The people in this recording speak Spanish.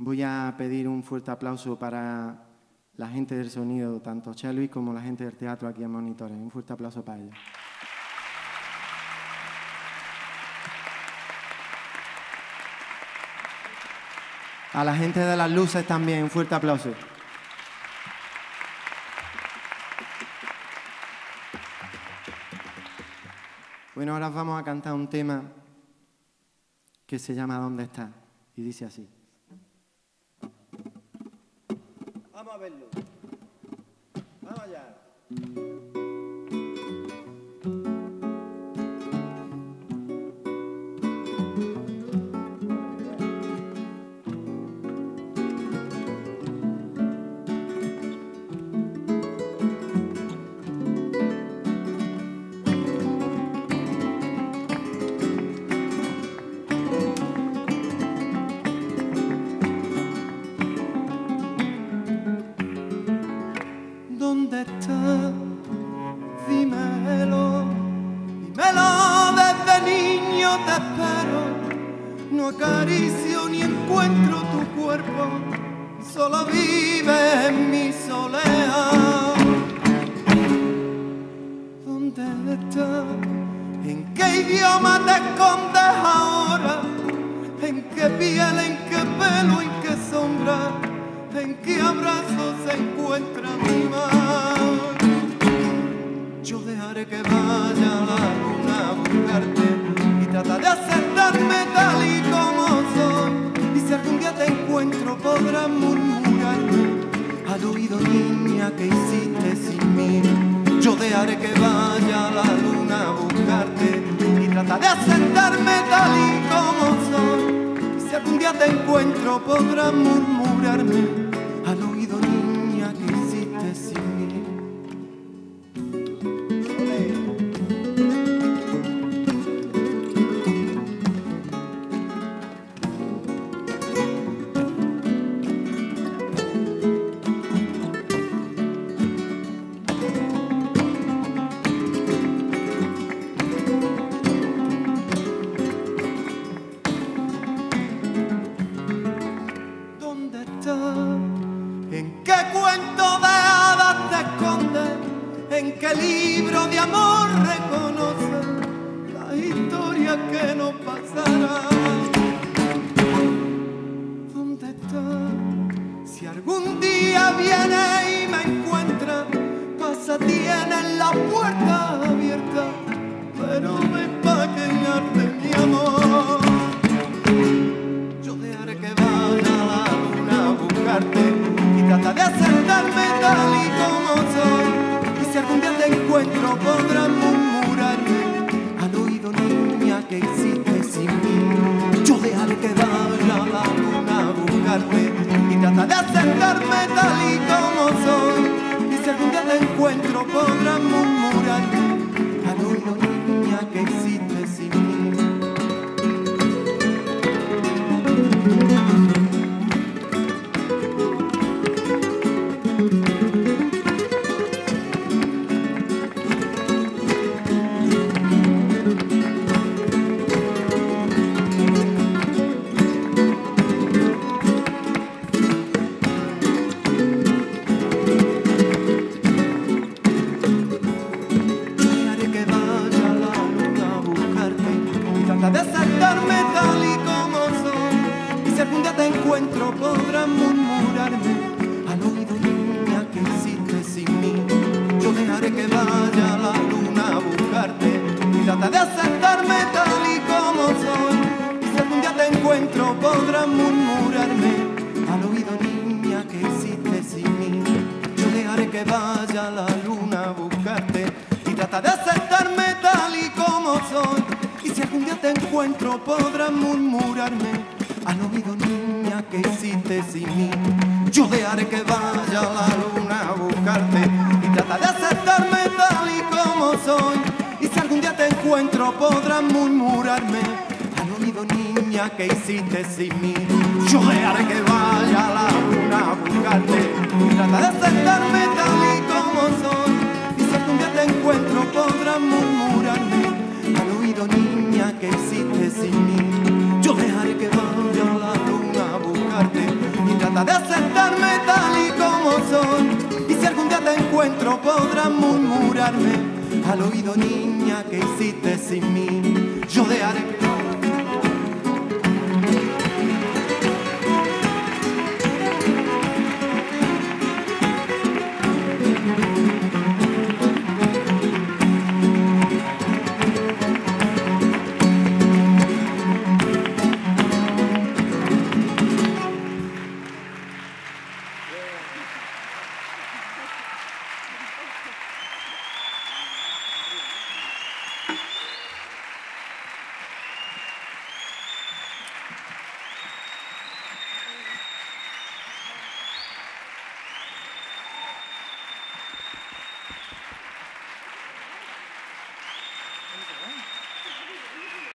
Voy a pedir un fuerte aplauso para la gente del sonido, tanto Chelvi como la gente del teatro aquí en Monitores. Un fuerte aplauso para ellos. A la gente de las luces también, un fuerte aplauso. Bueno, ahora vamos a cantar un tema que se llama ¿Dónde está? Y dice así. Vamos a verlo. Vamos allá. reparo, no acaricio ni encuentro tu cuerpo, solo vive en mi soledad. ¿Dónde estás? ¿En qué idioma te escondes ahora? ¿En qué piel, en qué pelo, en qué sombra? ¿En qué abrazo se encuentra mi mar? Yo dejaré que vayan que hiciste sin mí. Yo dejaré que vaya la luna a buscarte y trataré de aceptarme tal y como soy. Y si algún día te encuentro podrás murmurarme en qué libro de amor reconoce la historia que no pasará. ¿Dónde está? Si algún día viene te encuentro podrán murmurar. de aceptarme tal y como soy. Y si algún día te encuentro, podrás mundir encuentro podrán murmurarme ah, al oído niña que hiciste sin mí. Yo dejaré que vaya la luna a buscarte y trata de aceptarme tal y como soy. Y si algún día te encuentro podrán murmurarme ah, al oído niña que hiciste sin mí. Yo dejaré que vaya la luna a buscarte y trata de aceptarme tal De aceptarme tal y como soy. Y si algún día te encuentro, podrás murmurarme al oído, niña, que hiciste sin mí. Yo de haré